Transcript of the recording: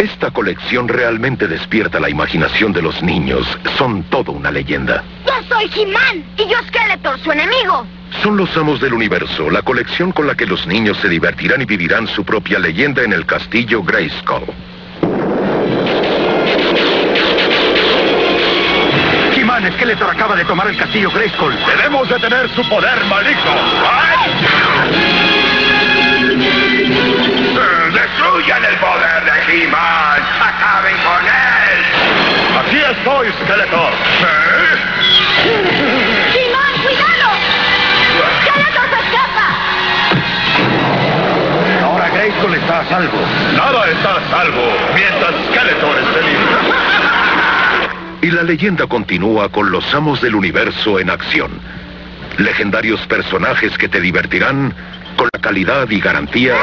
Esta colección realmente despierta la imaginación de los niños. Son todo una leyenda. Yo soy He-Man y yo Skeletor, su enemigo. Son los amos del universo, la colección con la que los niños se divertirán y vivirán su propia leyenda en el castillo Grayskull. He-Man, Skeletor acaba de tomar el castillo Grayskull. Debemos detener su poder maligno. ¡Ay! Estoy, Skeletor. ¿Eh? ¡He-Man, cuidado! ¡Skeletor se escapa! Ahora Grayskull está a salvo. Nada está a salvo mientras Skeletor esté libre. Y la leyenda continúa con los amos del universo en acción. Legendarios personajes que te divertirán con la calidad y garantía